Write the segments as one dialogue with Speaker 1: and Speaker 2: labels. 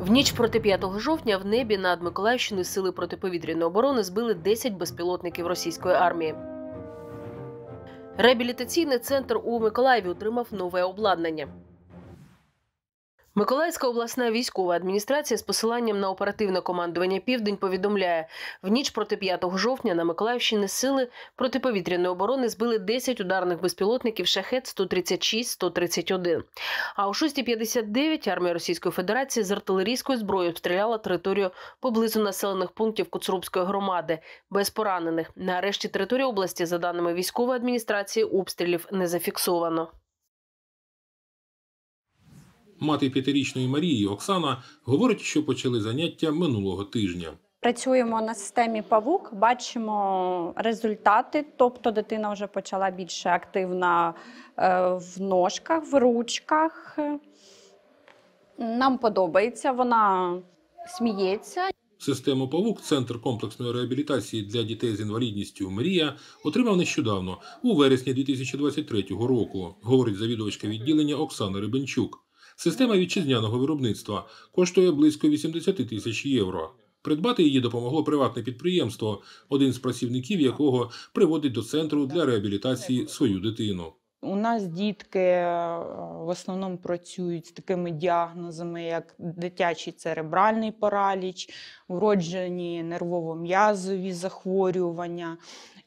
Speaker 1: В ніч проти 5 жовтня в небі над Миколаївщиною сили протиповітряної оборони збили 10 безпілотників російської армії. Реабілітаційний центр у Миколаєві отримав нове обладнання. Миколаївська обласна військова адміністрація з посиланням на оперативне командування Південь повідомляє, в ніч проти 5 жовтня на Миколаївщині сили протиповітряної оборони збили 10 ударних безпілотників шахет 136-131. А о 6.59 армія Російської Федерації з артилерійською зброєю обстріляла територію поблизу населених пунктів Куцрубської громади без поранених. На решті території області, за даними військової адміністрації, обстрілів не зафіксовано.
Speaker 2: Мати п'ятирічної Марії Оксана говорить, що почали заняття минулого тижня.
Speaker 3: Працюємо на системі павук, бачимо результати. Тобто дитина вже почала більше активна е, в ножках, в ручках. Нам подобається, вона сміється.
Speaker 2: Систему Павук, центр комплексної реабілітації для дітей з інвалідністю Мрія, отримав нещодавно, у вересні 2023 року, говорить завідувачка відділення Оксана Рибенчук. Система вітчизняного виробництва коштує близько 80 тисяч євро. Придбати її допомогло приватне підприємство, один з працівників якого приводить до центру для реабілітації свою дитину.
Speaker 4: У нас дітки е, в основному працюють з такими діагнозами, як дитячий церебральний параліч, вроджені нервово-м'язові захворювання.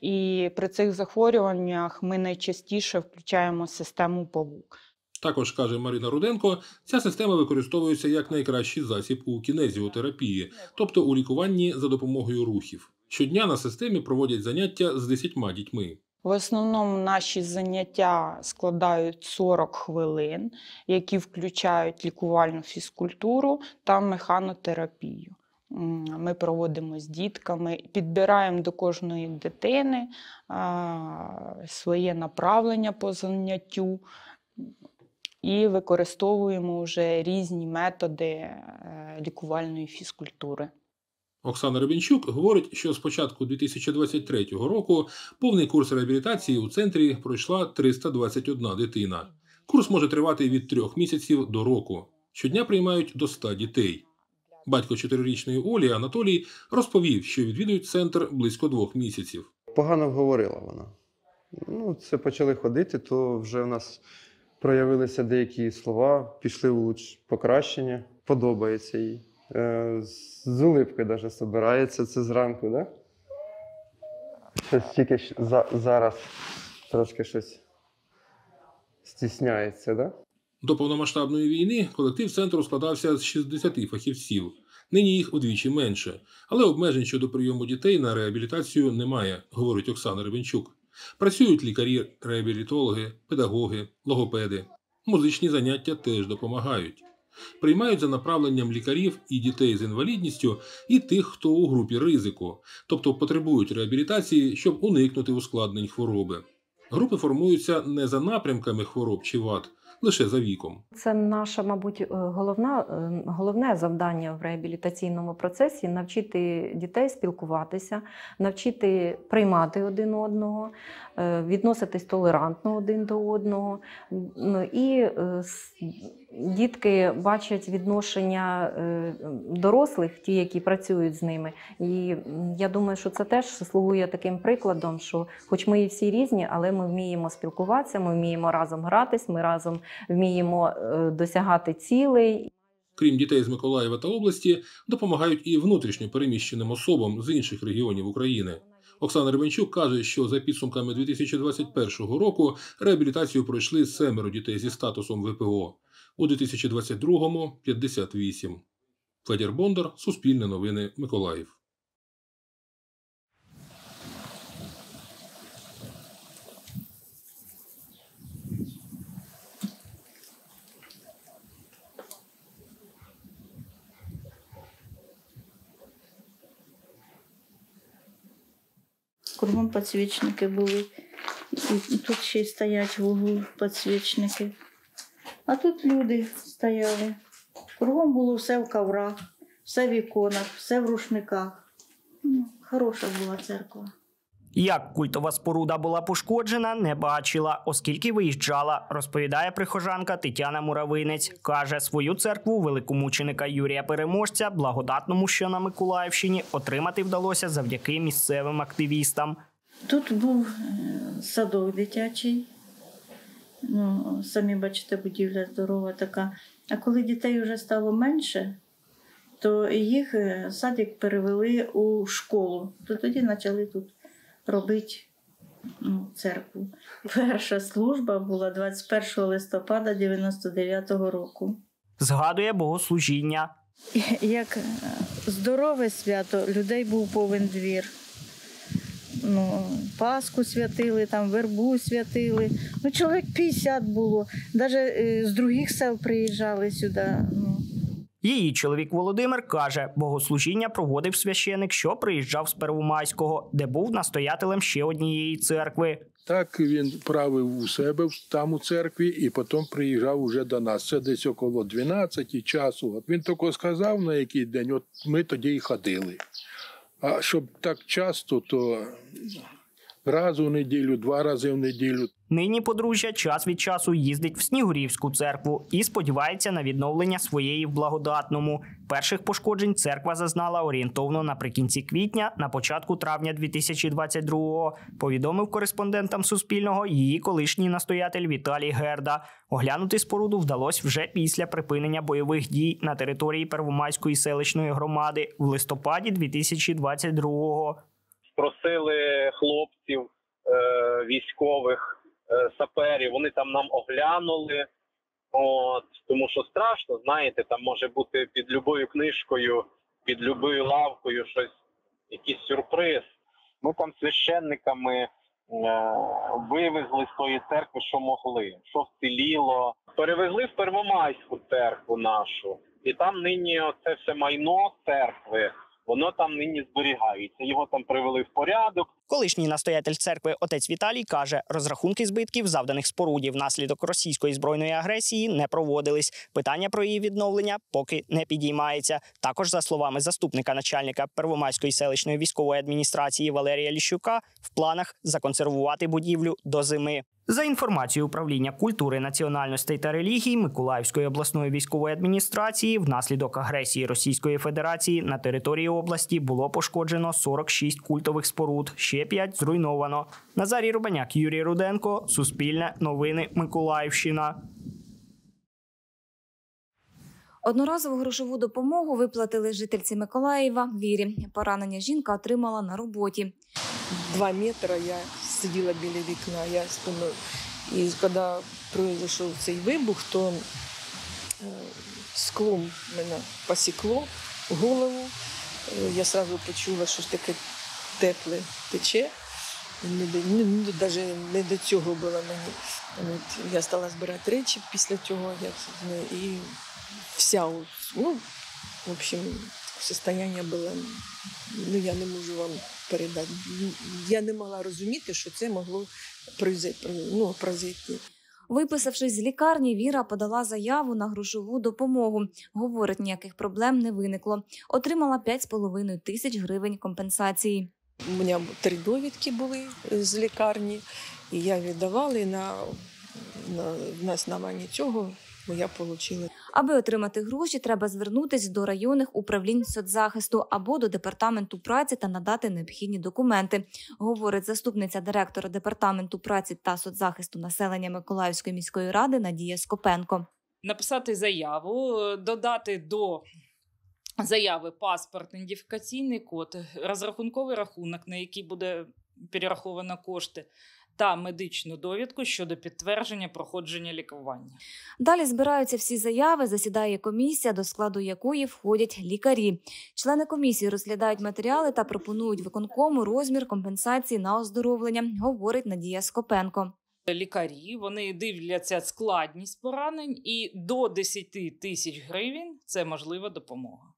Speaker 4: І при цих захворюваннях ми найчастіше включаємо систему павук.
Speaker 2: Також каже Марина Руденко, ця система використовується як найкращий засіб у кінезіотерапії, тобто у лікуванні за допомогою рухів. Щодня на системі проводять заняття з 10 дітьми.
Speaker 4: В основному наші заняття складають 40 хвилин, які включають лікувальну фізкультуру та механотерапію. Ми проводимо з дітками, підбираємо до кожної дитини своє направлення по заняттю і використовуємо вже різні методи е, лікувальної фізкультури.
Speaker 2: Оксана Рибінчук говорить, що з початку 2023 року повний курс реабілітації у центрі пройшла 321 дитина. Курс може тривати від трьох місяців до року. Щодня приймають до 100 дітей. Батько чотирирічної Олі Анатолій розповів, що відвідують центр близько двох місяців.
Speaker 5: Погано говорила вона. Ну, це почали ходити, то вже в нас проявилися деякі слова, пішли у луч покращення, подобається їй. Е, З улипкою навіть збирається це зранку. Да? Щось тільки за, зараз трошки щось стісняється. Да?
Speaker 2: До повномасштабної війни колектив центру складався з 60 фахівців. Нині їх удвічі менше, але обмежень щодо прийому дітей на реабілітацію немає, говорить Оксана Рибенчук. Працюють лікарі, реабілітологи, педагоги, логопеди. Музичні заняття теж допомагають. Приймають за направленням лікарів і дітей з інвалідністю, і тих, хто у групі ризику, тобто потребують реабілітації, щоб уникнути ускладнень хвороби. Групи формуються не за напрямками хвороб чи вад, лише за віком.
Speaker 6: Це наше, мабуть, е, головна, е, головне завдання в реабілітаційному процесі навчити дітей спілкуватися, навчити приймати один одного, е, відноситись толерантно один до одного. І дітки бачать відношення дорослих, ті, які працюють з ними. І я думаю, що це теж слугує таким прикладом, що, хоч ми і всі різні, але ми вміємо спілкуватися, ми вміємо разом гратись, ми разом вміємо е, досягати цілей.
Speaker 2: Крім дітей з Миколаєва та області, допомагають і внутрішньо переміщеним особам з інших регіонів України. Оксана Рибанчук каже, що за підсумками 2021 року реабілітацію пройшли семеро дітей зі статусом ВПО. У 2022 – 58. Федір Бондар, Суспільне новини, Миколаїв.
Speaker 7: Кругом підсвічники були. І тут ще й стоять в углу підсвічники. А тут люди стояли. Кругом було все в коврах, все в іконах, все в рушниках. Ну, хороша була церква.
Speaker 8: Як культова споруда була пошкоджена, не бачила, оскільки виїжджала, розповідає прихожанка Тетяна Муравинець. Каже, свою церкву великомученика Юрія Переможця, благодатному, що на Миколаївщині, отримати вдалося завдяки місцевим активістам.
Speaker 7: Тут був е, садок дитячий. Ну, самі бачите, будівля здорова така. А коли дітей вже стало менше, то їх е, садик перевели у школу. То тоді почали тут робити ну, церкву. Перша служба була 21 листопада 99-го року.
Speaker 8: Згадує богослужіння.
Speaker 7: Як е, здорове свято, людей був повен двір. Ну, Пасху святили, там вербу святили. Ну, чоловік 50 було. Навіть з других сел приїжджали сюди. Ну.
Speaker 8: Її чоловік Володимир каже, богослужіння проводив священик, що приїжджав з Первомайського, де був настоятелем ще однієї церкви.
Speaker 9: Так він правив у себе там у церкві і потім приїжджав уже до нас. Це десь около 12 часу. Він тільки сказав на який день, от ми тоді й ходили. А щоб так часто, то раз у неділю, два рази в неділю.
Speaker 8: Нині подружжя час від часу їздить в Снігурівську церкву і сподівається на відновлення своєї в благодатному. Перших пошкоджень церква зазнала орієнтовно наприкінці квітня, на початку травня 2022-го, Повідомив кореспондентам Суспільного її колишній настоятель Віталій Герда. Оглянути споруду вдалося вже після припинення бойових дій на території Первомайської селищної громади в листопаді 2022-го.
Speaker 10: Просили хлопців е, військових саперів. Вони там нам оглянули. От тому, що страшно, знаєте, там може бути під любою книжкою, під любою лавкою щось, якийсь сюрприз. Ми там священниками е, вивезли з тої церкви, що могли, що вціліло. Перевезли в Первомайську церкву нашу, і там нині це все майно церкви. Воно там нині зберігається. Його там привели в порядок.
Speaker 8: Колишній настоятель церкви отець Віталій каже, розрахунки збитків, завданих споруді внаслідок російської збройної агресії, не проводились. Питання про її відновлення поки не підіймається. Також, за словами заступника начальника Первомайської селищної військової адміністрації Валерія Ліщука, в планах законсервувати будівлю до зими. За інформацією управління культури, національностей та релігій Миколаївської обласної військової адміністрації, внаслідок агресії Російської Федерації на території області було пошкоджено 46 культових споруд, ще 5 зруйновано. Назарій Рубаняк, Юрій Руденко, Суспільне, Новини, Миколаївщина.
Speaker 11: Одноразову грошову допомогу виплатили жительці Миколаєва Вірі. Поранення жінка отримала на роботі.
Speaker 12: Два метра я сиділа біля вікна, я спиною. І коли пройшов цей вибух, то е, склом мене посікло в голову. Е, Я одразу почула, що таке тепле тече. Не, до- не, не, до цього було мені. Я стала збирати речі після цього ну, і вся, ну, в общем, состояние було, ну я не можу вам передати. Я не могла розуміти, що це могло произойти, ну, произойти.
Speaker 11: Виписавшись з лікарні, Віра подала заяву на грошову допомогу. Говорить, ніяких проблем не виникло. Отримала 5,5 тисяч гривень компенсації.
Speaker 12: У мене три довідки були з лікарні, і я віддавала, і на, на, на основанні цього я отримала.
Speaker 11: Аби отримати гроші, треба звернутись до районних управлінь соцзахисту або до департаменту праці та надати необхідні документи, говорить заступниця директора департаменту праці та соцзахисту населення Миколаївської міської ради Надія Скопенко.
Speaker 13: написати заяву, додати до заяви паспорт, ідентифікаційний код, розрахунковий рахунок, на який буде перераховано кошти, та медичну довідку щодо підтвердження проходження лікування.
Speaker 11: Далі збираються всі заяви, засідає комісія, до складу якої входять лікарі. Члени комісії розглядають матеріали та пропонують виконкому розмір компенсації на оздоровлення, говорить Надія Скопенко.
Speaker 13: Лікарі вони дивляться складність поранень, і до 10 тисяч гривень це можлива допомога.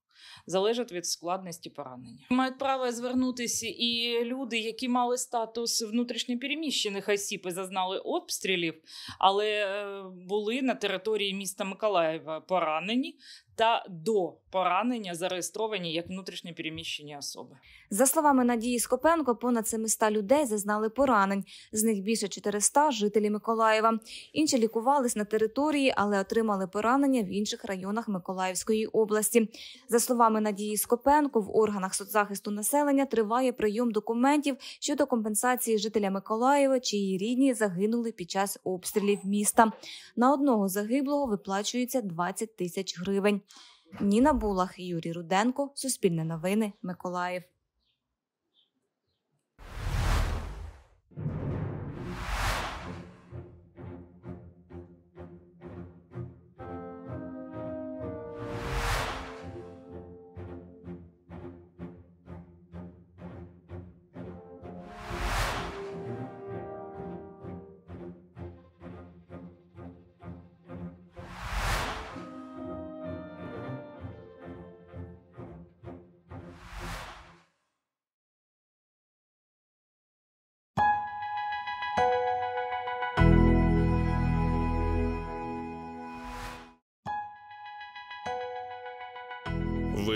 Speaker 13: Залежить від складності поранення. Мають право звернутися і люди, які мали статус внутрішньопереміщених осіб і зазнали обстрілів, але е, були на території міста Миколаєва поранені та до поранення зареєстровані як внутрішньо переміщені особи.
Speaker 11: За словами Надії Скопенко, понад 700 людей зазнали поранень. З них більше 400 – жителі Миколаєва. Інші лікувались на території, але отримали поранення в інших районах Миколаївської області. За словами Надії Скопенко, в органах соцзахисту населення триває прийом документів щодо компенсації жителя Миколаєва, чиї рідні загинули під час обстрілів міста. На одного загиблого виплачується 20 тисяч гривень. Ніна Булах, Юрій Руденко, Суспільне новини, Миколаїв.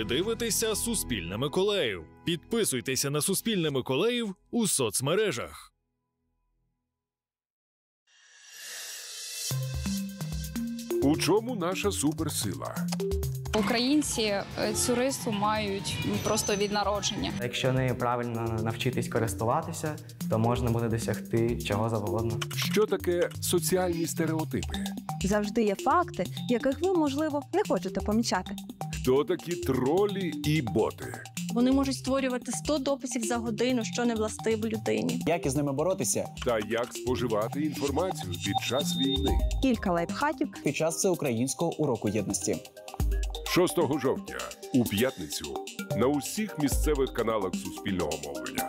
Speaker 14: Ви дивитеся Суспільне Миколаїв. Підписуйтеся на Суспільне Миколаїв у соцмережах.
Speaker 15: У чому наша суперсила?
Speaker 16: Українці е, цю рису мають просто від народження.
Speaker 17: Якщо нею правильно навчитись користуватися, то можна буде досягти чого завгодно.
Speaker 15: Що таке соціальні стереотипи?
Speaker 18: Завжди є факти, яких ви, можливо, не хочете помічати.
Speaker 15: Хто такі тролі і боти?
Speaker 19: Вони можуть створювати 100 дописів за годину, що не властиво людині.
Speaker 20: Як із ними боротися?
Speaker 15: Та як споживати інформацію під час війни?
Speaker 18: Кілька лайфхаків
Speaker 20: під час всеукраїнського уроку єдності.
Speaker 15: 6 жовтня у п'ятницю на усіх місцевих каналах Суспільного мовлення.